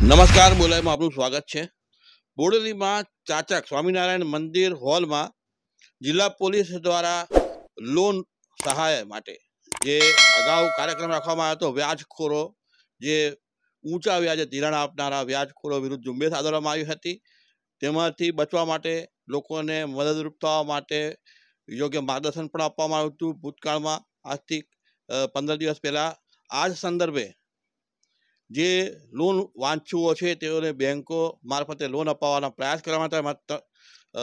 નમસ્કાર બોલાયમાં આપનું સ્વાગત છે. બોડેલીમાં ચાચક સ્વામિનારાયણ મંદિર હોલમાં જિલ્લા પોલીસ દ્વારા લોન સહાય માટે જે અગાઉ કાર્યક્રમ રાખવામાં આવ્યો હતો, વ્યાજખોરો જે ઊંચા વ્યાજે ધિરાણ આપનારા વ્યાજખોરો વિરુદ્ધ ઝુંબેશ આદરવામાં આવી હતી. તેમાંથી બચવા માટે લોકોને મદદરૂપ થવા માટે યોગ્ય માર્ગદર્શન પણ આપવામાં આવ્યું હતું. ભૂતકાળમાં આજથી પંદર દિવસ પહેલાં આ જ સંદર્ભે જે લોન વાંચુઓ છે તેઓને બેંકો મારફતે લોન અપાવવાના પ્રયાસ કરવામાં હતા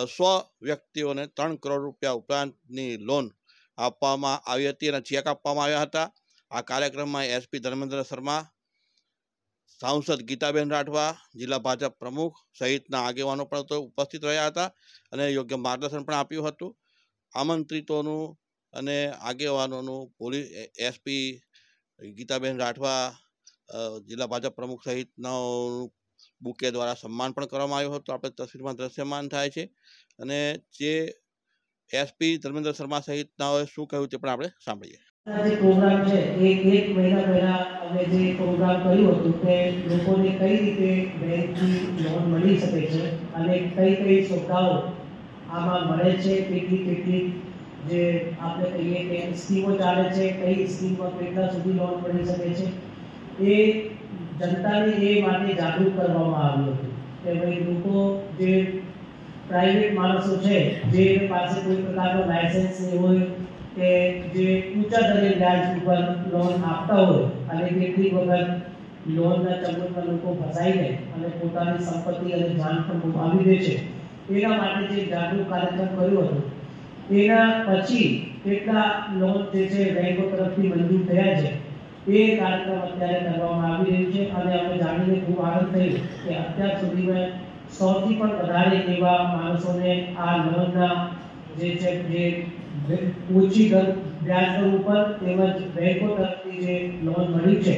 સો વ્યક્તિઓને ત્રણ કરોડ રૂપિયા ઉપરાંતની લોન આપવામાં આવી હતી અને ચેક આપવામાં આવ્યા હતા. આ કાર્યક્રમમાં એસપી ધર્મેન્દ્ર શર્મા, સાંસદ ગીતાબેન રાઠવા, જિલ્લા ભાજપ પ્રમુખ સહિતના આગેવાનો પણ ઉપસ્થિત રહ્યા હતા અને યોગ્ય માર્ગદર્શન પણ આપ્યું હતું. આમંત્રિતોનું અને આગેવાનોનું પોલીસ એસપી ગીતાબેન રાઠવા જિલ્લા ભાજપ પ્રમુખ સહિતના બુકે દ્વારા સન્માન પણ કરવામાં આવ્યું હતું. આપણે તસવીરમાં દ્રશ્યમાન થાય છે. અને જે એસપી ધર્મેન્દ્ર શર્મા સહિતનાઓએ શું કહ્યું તે પણ આપણે સાંભળીએ. પ્રોગ્રામ છે, એ એક મહિના પહેલા અમે જે પ્રોગ્રામ કર્યું હતું કે લોકોને કઈ રીતે બેંકથી લોન મળી શકે છે અને કઈ કઈ સુવિધાઓ આમાં મળે છે, કેટલી કેટલી જે આપણે કહીએ કે સ્કીમો ચાલે છે, કઈ સ્કીમમાં કેટલા સુધી લોન મળી શકે છે એ જનતાને એ માટે જાગૃત કરવામાં આવ્યું હતું કે ભાઈ લોકો જે પ્રાઇવેટ માણસો છે, જે પાસે કોઈ પ્રકારનો લાયસન્સ નહીં હોય, કે જે ઊંચા દરે વ્યાજ ઉપર લોન આપતા હોય અને કેટલીક વખત લોનના ચક્કરમાં લોકો ફસાઈને અને પોતાની સંપત્તિ અને જાન પણ ગુમાવી દે છે. એના માટે જે જાગૃત કાર્યક્રમ કર્યો હતો, એના પછી કેટલા લોન જે છે બેંકો તરફથી મંજૂર થયા છે. એ કાર્યક્રમ અત્યારે કરવામાં આવી રહ્યું છે. અને આપણે જાણીને ખૂબ આનંદ થયો કે અત્યાર સુધીમાં સૌથી પણ વધારે એવા માણસોને આ લોનના જે છે, જે ઓછી દર વ્યાજ દર ઉપર તેમજ બેંકો તરફથી જે લોન મળી છે,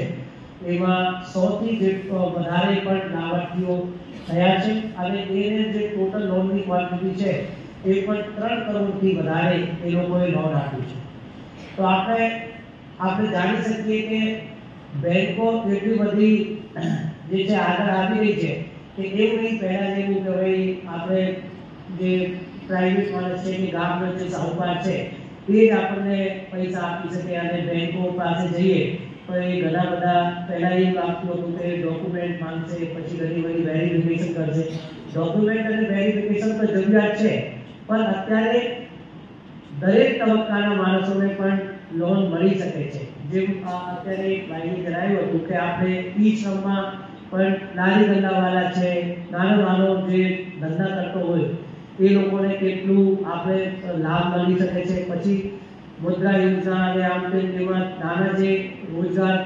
એમાં સૌથી જે વધારે પણ લાભાર્થીઓ થયા છે. અને એને જે ટોટલ લોનની ક્વોન્ટિટી છે, એ પણ ત્રણ કરોડથી વધારે એ લોકોએ લોન આપી છે. તો આપણે આપણે જાણી શકીએ કે બેંકો કેટલી બધી, જે છે, આગળ આવી રહી છે કે એ નહીં પહેલા જેવું કે ભાઈ આપણે જે પ્રાઇવેટ માણસ છે, કે ગામનો જે સાહુકાર છે, એ જ આપણને પૈસા આપી શકે અને બેંકો પાસે જઈએ. તો એ ઘણા બધા, પહેલા એવું આપતું હતું કે ડોક્યુમેન્ટ માંગશે, પછી ઘણી બધી વેરિફિકેશન કરશે. ડોક્યુમેન્ટ અને વેરિફિકેશન તો જરૂરિયાત છે. પણ અત્યારે દરેક તબક્કાના માણસોને પણ લોન મળી શકે છે. જેમ અત્યારે એક ભાઈએ જણાવ્યું હતું કે આપણે ઈ શ્રમમાં પણ નાની ધંધાવાળા છે, નાનો નાનો જે ધંધા કરતો હોય, એ લોકોને કેટલું આપણે લાભ મળી શકે છે. પછી મુદ્રા યોજના અને આમ તેમ તેમાં નાના જે રોજગાર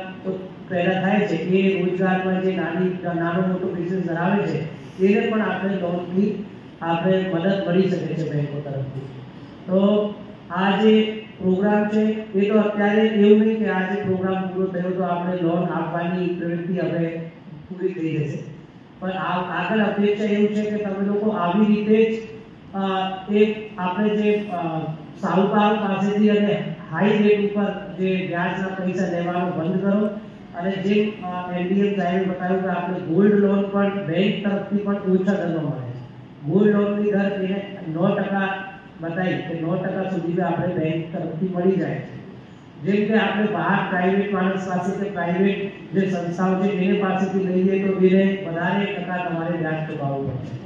પેદા થાય છે, એ રોજગારમાં જે નાની, નાનો મોટો બિઝનેસ ધરાવે છે, એને પણ આપણે લોનથી આપણે મદદ મળી શકે છે બેંકો તરફથી. તો આ જે પ્રોગ્રામ છે એ તો અત્યારે એવું નહીં કે આ જે પ્રોગ્રામ પૂરો થયો તો આપણે લોન આપવાની પ્રવૃત્તિ હવે પૂરી થઈ જશે પણ આ આગળ અપેક્ષા એવું છે કે તમે લોકો આવી રીતે જ અ, એક આપણે જે અ, સાહુકારો પાસેથી અને હાઈ રેટ ઉપર જે વ્યાજના પૈસા લેવાનું બંધ કરો અને જે એનડીએમ સાહેબે બતાવ્યું કે આપણે ગોલ્ડ લોન પણ બેંક તરફથી પણ ઓછા દરમાં મળે છે ગોલ્ડ લોનની દર એને 9% બતાવી કે 9% સુધી આપણે બેંક તરફથી મળી જાય છે જેમ કે આપણે બહાર પ્રાઇવેટ માણસ પાસે કે પ્રાઇવેટ જે સંસ્થાઓ છે એને પાસેથી લઈએ તો એને વધારે ટકા તમારે વ્યાજ ચૂકવવું પડશે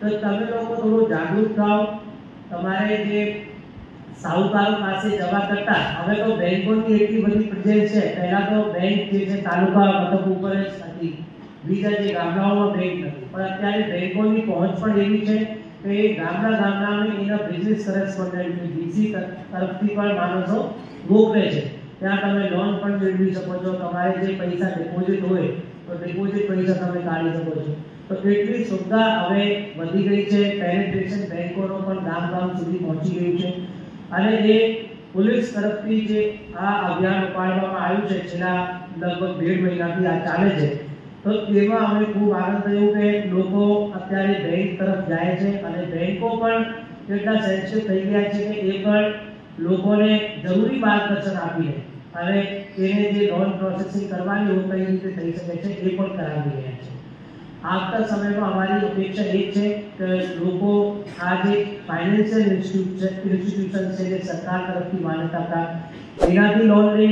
તો તમે લોકો થોડું જાગૃત થાઓ તમારે જે સાહુકારો પાસે જવા કરતા હવે તો બેંકોની એટલી બધી પ્રેઝન્સ છે પહેલા તો બેંક જે છે તાલુકા મથક ઉપર જ હતી બીજા જે ગામડાઓમાં બેંક નથી પણ અત્યારે બેંકોની પહોંચ પણ એવી છે કે એ ગામડા ગામડાની એના બિઝનેસ કરસ્પોન્ડન્ટ બીજી તરફથી પણ માણસો મોકલે છે. ત્યાં તમે લોન પણ મેળવી શકો છો. તમારે જે પૈસા ડિપોઝિટ હોય, તો ડિપોઝિટ પૈસા તમે કાઢી શકો છો. તો એટલી સુવિધા હવે વધી ગઈ છે. પેનેટ્રેશન બેંકોનો પણ ગામ ગામ સુધી પહોંચી ગયું છે. અને એ પોલીસ તરફથી જે આ અભિયાન ઉપાડવામાં આવ્યું છે, છેલ્લા લગભગ ડેઢ મહિનાથી આ ચાલે છે તો એમાં અમને ખૂબ આનંદ થયો કે લોકો અત્યારે બેંક તરફ જાય છે અને બેંકો પણ કેટલા સેન્સિટિવ થઈ ગયા છે કે એ પણ લોકોને જરૂરી માર્ગદર્શન આપીને અને એને જે લોન પ્રોસેસિંગ કરવાની હોય કઈ રીતે થઈ શકે છે એ પણ કરાવી રહ્યા છે. આવતા સમયમાં અમારી અપેક્ષા એ છે કે લોકો આ જે ફાઇનાન્શિયલ ઇન્સ્ટિટ્યુશન છે જે સરકાર તરફથી માન્યતા પ્રાપ્ત, એનાથી લોન લે,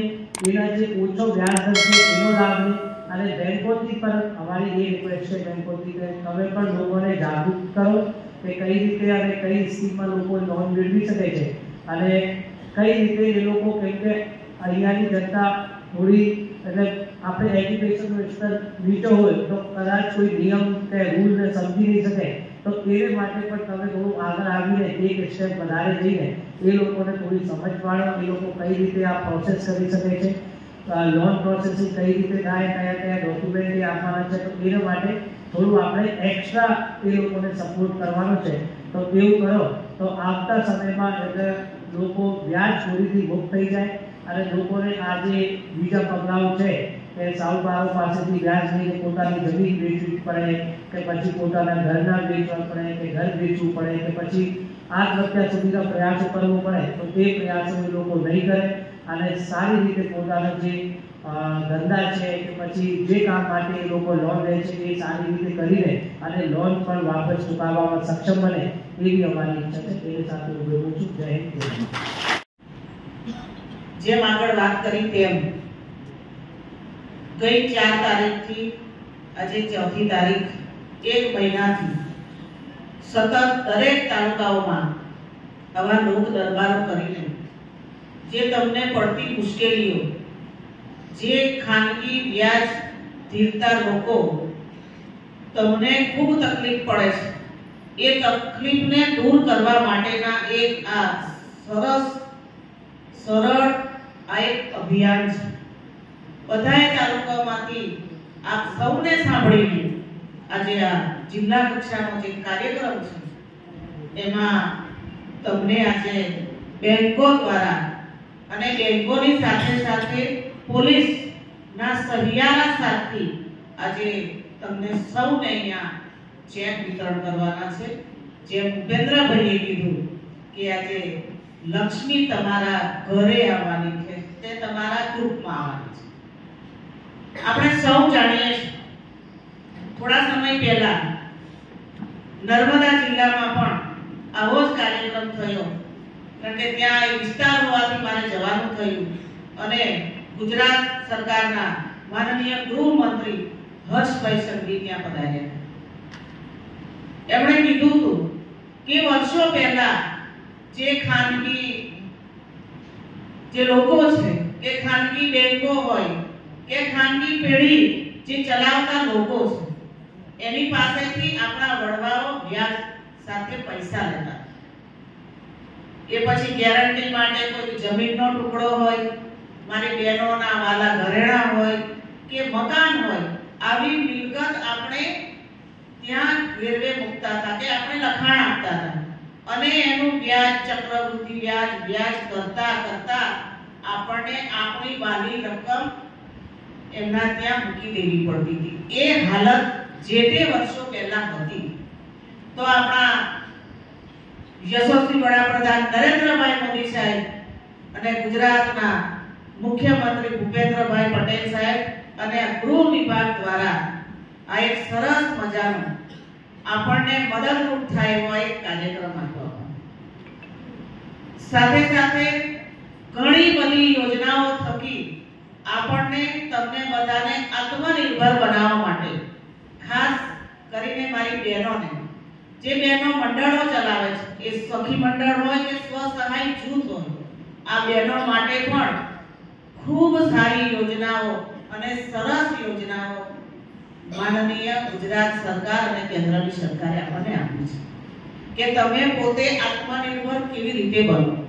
એના જે ઓછો વ્યાજ દર છે એનો લાભ લે અને બેંકોથી પણ અમારી એ રિક્વેસ્ટ છે બેંકોથી કે તમે પણ લોકોને જાગૃત કરો કે કઈ રીતે અને કઈ સ્કીમમાં લોકો લોન મેળવી શકે છે. અને કઈ રીતે એ લોકો કેમ કે અહીંયાની જનતા થોડી, એટલે આપણે એજ્યુકેશન સ્તર નીચો હોય, તો કદાચ કોઈ નિયમ કે રૂલ ને સમજી નહીં શકે, તો એ માટે પણ તમે થોડું આગળ આવીને એક સ્ટેપ વધારે જઈને એ લોકોને થોડી સમજ પાડો એ લોકો કઈ રીતે આ પ્રોસેસ કરી શકે છે. લોન પ્રોસેસિંગ કઈ રીતે થાય, કયા કયા ડોક્યુમેન્ટ આપવાના છે, તો એના માટે થોડું આપણે એક્સ્ટ્રા એ લોકોને સપોર્ટ કરવાનો છે. તો એવું કરો, તો આવતા સમયમાં એટલે લોકો વ્યાજ ચોરીથી મુક્ત થઈ જાય અને લોકોને આ જે બીજા પગલાઓ છે, કે સાહુકારો પાસેથી વ્યાજ લઈને પોતાની જમીન વેચવી પડે, કે પછી પોતાના ઘરના વેચવા પડે, કે ઘર વેચવું પડે, કે પછી આત્મહત્યા સુધીના પ્રયાસો કરવો પડે, તો તે પ્રયાસો લોકો નહીં કરે. અને સારી રીતે પોતાનો જે ધંધા છે કે પછી જે કામ માટે એ લોકો લોન લે છે એ સારી રીતે કરીને અને લોન પણ વાપસ ચૂકવવામાં સક્ષમ બને એવી અમારી ઈચ્છા છે. તેની સાથે હું બોલું છું. જય હિન્દ. જેમ આગળ વાત કરી તેમ ગઈ ચાર તારીખથી, આજે ચોથી તારીખ, એક મહિનાથી સતત દરેક તાલુકાઓમાં આવા લોક દરબારો કરીને જે તમને પડતી મુશ્કેલીઓ, જે ખાનગી વ્યાજ ધીરતા લોકો તમને ખૂબ તકલીફ પડે છે. એ તકલીફને દૂર કરવા માટેના એક આ સરસ, સરળ આ એક અભિયાન છે. બધાએ તાલુકામાંથી આપ સૌને સાંભળીને આજે આ જિલ્લા કક્ષાનો જે કાર્યક્રમ છે, એમાં તમને આજે બેંકો દ્વારા અને બેંકોની સાથે સાથે પોલીસના સહિયારા સાથથી આજે તમને સૌને અહીંયા ચેક વિતરણ કરવાના છે. જેમ ઉપેન્દ્રભાઈએ કીધું કે આજે લક્ષ્મી તમારા ઘરે આવવાની છે, તે તમારા ગ્રુપમાં આવવાની છે. આપણે સૌ જાણીએ થોડા સમય પહેલા નર્મદા જિલ્લામાં પણ આવો જ કાર્યક્રમ થયો. કે ત્યાં એ વિસ્તાર હોવાથી મારે જવાનું થયું. અને ગુજરાત સરકારના માનનીય ગૃહમંત્રી હર્ષભાઈ સંઘવી ત્યાં પધાર્યા. એમણે કીધું હતું કે વર્ષો પહેલા જે ખાનગી, જે લોકો છે, કે ખાનગી બેંકો હોય, કે ખાનગી પેઢી જે ચલાવતા લોકો છે, એની પાસેથી આપણા વડવાઓ વ્યાજ સાથે પૈસા લેતા. એ પછી ગેરંટી માટે કોઈ જમીનનો ટુકડો હોય, મારી બહેનોના વાલા ઘરેણા હોય કે મકાન હોય, આવી મિલકત આપણે ત્યાં ગેરવે મૂકતા હતા કે આપણે લખાણ આપતા હતા. અને એનું વ્યાજ ચક્રવૃદ્ધિ વ્યાજ વ્યાજ કરતા કરતા આપણને આપણી વાલી રકમ એમના ત્યાં મૂકી દેવી પડતી હતી. એ હાલત જે તે વર્ષો પહેલા હતી. તો આપણા યશસ્વી વડાપ્રધાન નરેન્દ્રભાઈ મોદી સાહેબ અને ગુજરાતના મુખ્યમંત્રી ભૂપેન્દ્રભાઈ પટેલ સાહેબ અને ગૃહ વિભાગ દ્વારા આ એક સરસ મજાનો આપણને મદદરૂપ થાય એવો એક કાર્યક્રમ આપવામાં સાથે સાથે ઘણી બધી યોજનાઓ થકી આપણને તમને બધાને આત્મનિર્ભર બનાવવા માટે ખાસ કરીને મારી બહેનોને જે બહેનો મંડળો ચલાવે છે. એ સખી મંડળ હોય કે સ્વ સહાય જૂથ હોય. આ બહેનો માટે પણ ખૂબ સારી યોજનાઓ અને સરસ યોજનાઓ માનનીય ગુજરાત સરકાર અને કેન્દ્રની સરકારે આપણને આપી છે. કે તમે પોતે આત્મનિર્ભર કેવી રીતે બનો?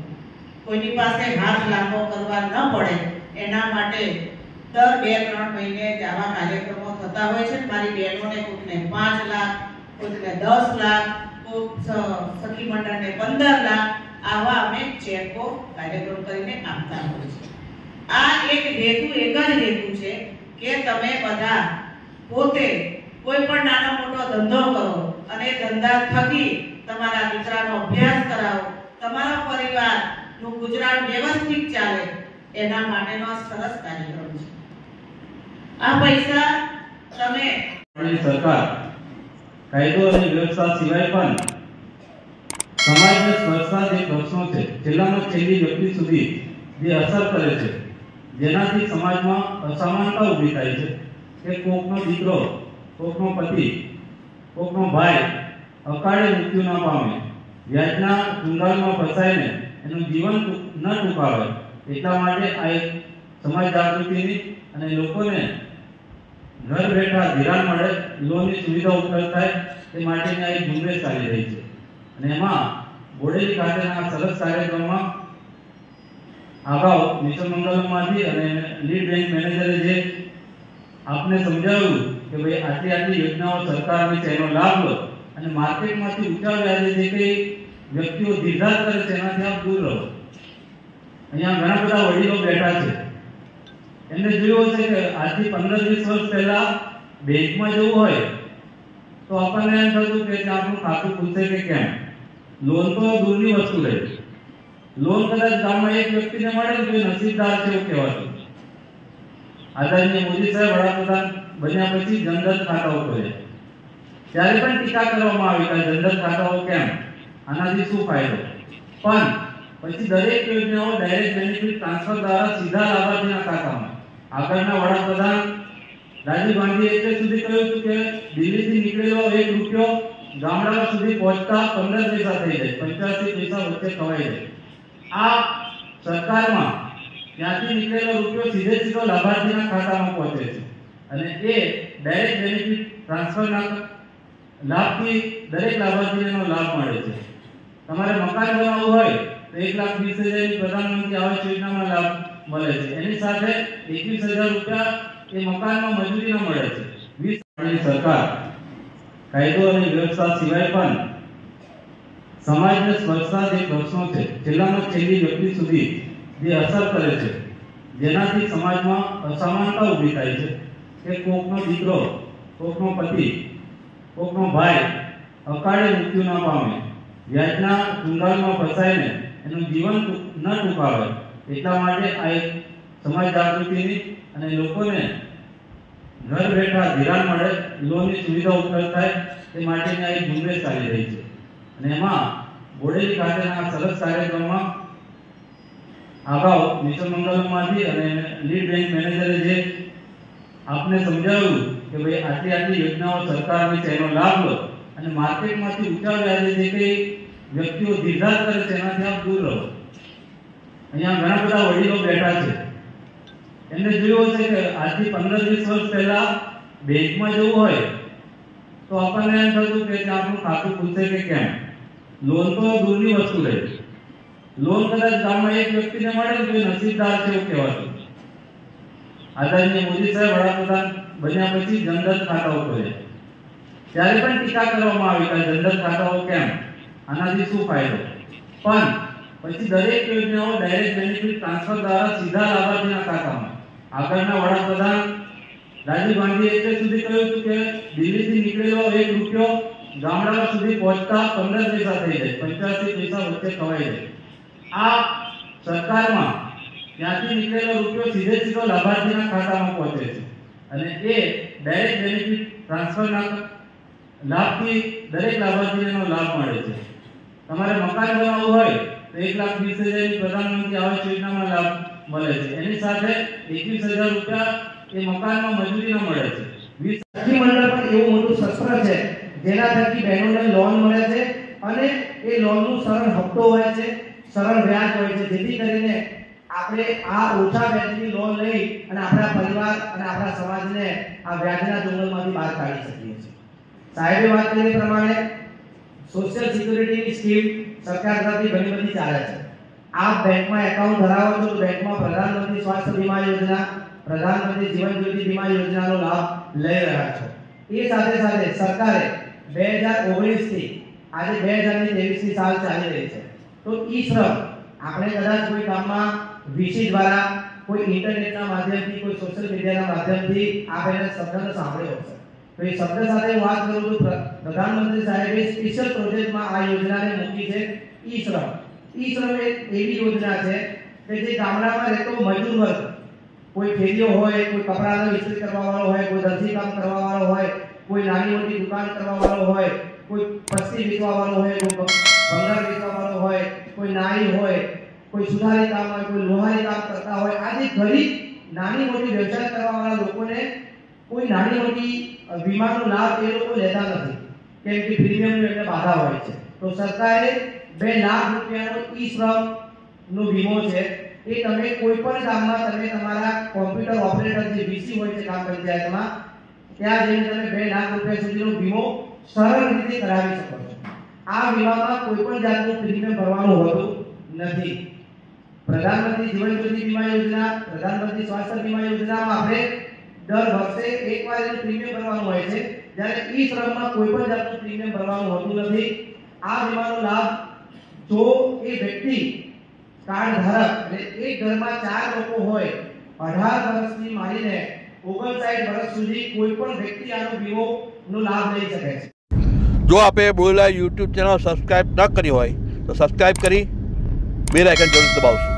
કોઈની પાસે હાથ લાંબો કરવા ન પડે, એના માટે દર બે ત્રણ મહિને આવા કાર્યક્રમો થતા હોય છે. મારી બહેનોને કોઈકને પાંચ લાખ કોઈકને દસ લાખ કોઈક સખી મંડળને પંદર લાખ આવા અમે ચેકો કાર્યક્રમ કરીને આપતા હોય છે. આ એક હેતુ, એક જ હેતુ છે કે તમે બધા પોતે કોઈ પણ નાનો મોટો ધંધો કરો અને ધંધા થકી તમારા દીકરાનો અભ્યાસ કરાવો, તમારા પરિવારનું ગુજરાન વ્યવસ્થિત ચાલે, એના માટેનો સરસ કાર્યક્રમ છે. આ પૈસા તમે સરકાર કાયદો અને વ્યવસ્થા સિવાય પણ સમાજને સ્પર્શતા જે પ્રશ્નો છે, છેલ્લામાં છેલ્લી વ્યક્તિ સુધી જે અસર કરે છે, જેનાથી સમાજમાં અસમાનતા ઊભી થાય છે. કે કોકનો દીકરો, કોકનો પતિ, કોકનો ભાઈ અકાળે મૃત્યુ ન પામે, વ્યાજના ચુંગાલમાં ફસાઈને એનું જીવન ન ટૂંકાવે, એટલા માટે આ એક સમાજ જાગૃતિની અને લોકોને ઘર બેઠા ધિરાણ મળે, લોનની સુવિધા ઉપલબ્ધ થાય તે માટેની આ એક ઝુંબેશ ચાલી રહી છે. અને એમાં બોડેલી ખાતેના સરસ કાર્યક્રમમાં અગાઉ મિશન મંગલમમાંથી અને લીડ બેંક મેનેજરે જે આપને સમજાવ્યું કે ભાઈ આટલી આટલી યોજનાઓ સરકારની છે એનો લાભ લો અને માર્કેટમાંથી ઊંચા વ્યાજે જે કંઈ વ્યક્તિઓ ધીરધાર કરે છે એનાથી આપ દૂર રહો. અહીંયા ઘણા બધા વડીલો બેઠા છે. એમને જોયું હશે કે આજથી પંદર વીસ વર્ષ પહેલા બેંકમાં જવું હોય, તો આપણને એમ થતું કે આપણું ખાતું ખુલશે કે કેમ? લોન તો દૂરની વસ્તુ રહી લોન કદાચ ગામમાં એક વ્યક્તિને મળે તો નસીબદાર છે એવું કહેવાતું. આદરણીય મોદી સાહેબ, વડાપ્રધાન બન્યા પછી જનધન ખાતાઓ ખોલે. ત્યારે પણ ટીકા કરવામાં આવી કે જનધન ખાતાઓ કેમ? આનાથી શું ફાયદો? પણ પછી દરેક યોજનાઓ ડાયરેક્ટ બેનિફિટ ટ્રાન્સફર દ્વારા સીધા લાભાર્થીના ખાતામાં. આગળના વડાપ્રધાન રાજીવ ગાંધીએ એટલે સુધી કહ્યું કે દિલ્હીથી નીકળેલો એક રૂપિયો ગામડા સુધી પહોંચતા પંદર પૈસા થઈ જાય, પંચ્યાસી પૈસા વચ્ચે ખવાઈ જાય આ સરકારમાં ત્યાંથી નીકળેલો રૂપિયો સીધે સીધો લાભાર્થીના ખાતામાં પહોંચે છે. અને એ ડાયરેક્ટ બેનિફિટ ટ્રાન્સફરના લાભથી દરેક લાભાર્થીને લાભ મળે છે. તમારે મકાન બનાવવું હોય એક લાખ વીસ હજાર પ્રધાનમંત્રી આવાસ યોજનામાં લાભ મળે છે. એની સાથે એકવીસ હજાર રૂપિયા એ મકાનમાં મજૂરીના મળે છે. વીસ સરકાર, કાયદો અને વ્યવસ્થા સિવાય પણ સમાજને સ્પર્શતા જે પ્રશ્નો છે છેલ્લામાં છેલ્લી વ્યક્તિ સુધી જે અસર કરે છે, જેનાથી સમાજમાં અસમાનતા ઊભી થાય છે. કે કોકનો દીકરો, કોકનો પતિ, કોકનો ભાઈ અકાળે મૃત્યુ ન પામે. વ્યાજના ચુંગાલમાં ફસાઈને એનું જીવન ન ટૂંકાવે એટલા માટે આ એક સમાજ જાગૃતિની અને લોકોને ઘર બેઠા ધિરાણ મળે લોનની સુવિધા ઉપલબ્ધ થાય તે માટેની આ એક ઝુંબેશ ચાલી રહી છે. અને એમાં બોડેલી ખાતેના સરસ કાર્યક્રમમાં અગાઉ મિશન અને લીડ બેંક મેનેજરે જે આપને સમજાવ્યું કે ભાઈ આટલી આટલી યોજનાઓ સરકારની છે લાભ લો. અને માર્કેટમાંથી ઊંચા વ્યાજે જે કંઈ વ્યક્તિઓ દીધા કરે છે આપ દૂર રહો. અહીંયા ઘણા બધા વડીલો બેઠા છે. એમને જોયું હશે કે આજથી પંદર વીસ વર્ષ પહેલા બેંકમાં જવું હોય, તો આપણને એમ થતું કે આપણું ખાતું ખૂલશે કે કેમ? લોન તો દૂરની વસ્તુ રહી લોન કદાચ ગામમાં એક વ્યક્તિને મળે તો નસીબદાર છે એવું કહેવાતું. આદરણીય મોદી સાહેબ, વડાપ્રધાન બન્યા પછી જનધન ખાતાઓ ખોલ્યા ત્યારે પણ ટીકા કરવામાં આવી કે જનધન ખાતાઓ કેમ? આનાથી શું ફાયદો? પણ પછી દરેક યોજનાઓ ડાયરેક્ટ બેનિફિટ ટ્રાન્સફર દ્વારા સીધા લાભાર્થીના ખાતામાં. આગળના વડાપ્રધાન રાજીવ ગાંધીએ એટલે સુધી કહ્યું હતું કે દિલ્હીથી નીકળેલો એક રૂપિયો ગામડા સુધી પહોંચતા પંદર પૈસા થઈ જાય, પંચ્યાસી પૈસા વચ્ચે ખવાઈ જાય આ સરકારમાં ત્યાંથી નીકળેલો રૂપિયો સીધે સીધો લાભાર્થીના ખાતામાં પહોંચે છે. અને એ ડાયરેક્ટ બેનિફિટ ટ્રાન્સફરના લાભથી દરેક લાભાર્થીને લાભ મળે છે. તમારે મકાન બનાવવું હોય તો એક લાખ વીસ હજારની પ્રધાનમંત્રી આવાસ યોજનામાં લાભ મળે છે. એની સાથે એકવીસ હજાર રૂપિયા એ મકાનમાં મજૂરીનો મળે છે. સખી મંડળ પણ એવું મોટું શસ્ત્ર છે, જેના થકી બહેનોને લોન મળે છે અને એ લોનનું સરળ હપ્તો હોય છે, સરળ વ્યાજ હોય છે. જેથી કરીને આપણે આ ઓછા વ્યાજની લોન લઈ અને આપણા પરિવાર અને આપણા સમાજને આ વ્યાજના જંગલમાંથી બહાર કાઢી શકીએ છીએ. સાહેબે વાત કરી પ્રમાણે સોશિયલ સિક્યુરિટીની સ્કીમ સરકાર તરફથી ઘણી બધી ચાલે છે. આપ બેંકમાં એકાઉન્ટ ધરાવો છો તો બેંકમાં પ્રધાનમંત્રી સ્વાસ્થ્ય બીમા યોજના, પ્રધાનમંત્રી જીવન જ્યોતિ બીમા યોજનાનો લાભ લઈ રહ્યા છો. એ સાથે સાથે સરકારે બે હજાર ઓગણીસથી, આજે બે હજારની ત્રેવીસની સાલ ચાલી રહી છે. તો ઈ શ્રમ આપણે કદાચ કોઈ કામમાં વીસી દ્વારા કોઈ ઇન્ટરનેટના માધ્યમથી, કોઈ સોશિયલ મીડિયાના માધ્યમથી આપ એને શબ્દને સાંભળ્યો હશે. તો એ શબ્દ સાથે વાત કરું પ્ર- પ્રધાનમંત્રી સાહેબે સ્પેશિયલ પ્રોજેક્ટમાં આ યોજનાને મૂકી છે. ઈ શ્રમ ઈ શ્રમ એક એવી યોજના છે કે જે ગામડામાં રહેતો મજૂર વર્ગ, કોઈ ફેરીઓ હોય, કોઈ કપડાનો ઇસ્ત્રી કરવા વાળો હોય, કોઈ દરજી કામ કરવા વાળો હોય, કોઈ નાની મોટી દુકાન કરવા વાળો હોય, કોઈ પસ્તી વેચવા વાળો હોય, કોઈ ભંગાર વેચવા વાળો હોય, કોઈ નાઈ હોય, કોઈ સુધારી કામ હોય, કોઈ લોહારી કામ કરતા હોય આથી ઘણી નાની મોટી વ્યવસાય કરવા વાળા લોકોને કોઈ નાની મોટી વીમાનો લાભ એ લોકો લેતા નથી. કેમ કે પ્રીમિયમની એમને બાધા હોય છે. તો સરકારે બે લાખ રૂપિયાનો ઈ શ્રમ નો વીમો છે. એ તમે કોઈ પણ ગામમાં તમે તમારા કોમ્પ્યુટર ઓપરેટર જે વીસી હોય છે ગ્રામ પંચાયતમાં, ત્યાં જઈને તમે બે લાખ રૂપિયા સુધીનો વીમો સરળ રીતે કરાવી શકો છો. આ વીમામાં કોઈ પણ જાતનું પ્રીમિયમ ભરવાનું હોતું નથી. પ્રધાનમંત્રી જીવન જ્યોતિ વીમા યોજના, પ્રધાનમંત્રી સ્વાસ્થ્ય વીમા યોજનામાં આપણે દર વર્ષે એકવાર એનું પ્રીમિયમ ભરવાનું હોય છે. જ્યારે ઈ શ્રમમાં કોઈ પણ જાતનું પ્રીમિયમ ભરવાનું હોતું નથી. આ વીમાનો લાભ જો એ વ્યક્તિ કાર્ડ ધારક એટલે એક ઘરમાં ચાર લોકો હોય, અઢાર વર્ષની માંડીને ઓગણસાઠ વર્ષ સુધી કોઈ પણ વ્યક્તિ આનો વીમો નો લાભ લઈ શકે છે. જો આપે બોલેલા યુટ્યુબ ચેનલ સબસ્ક્રાઇબ ન કરી હોય, તો સબસ્ક્રાઇબ કરી બે આઇકન જરૂર દબાવશું.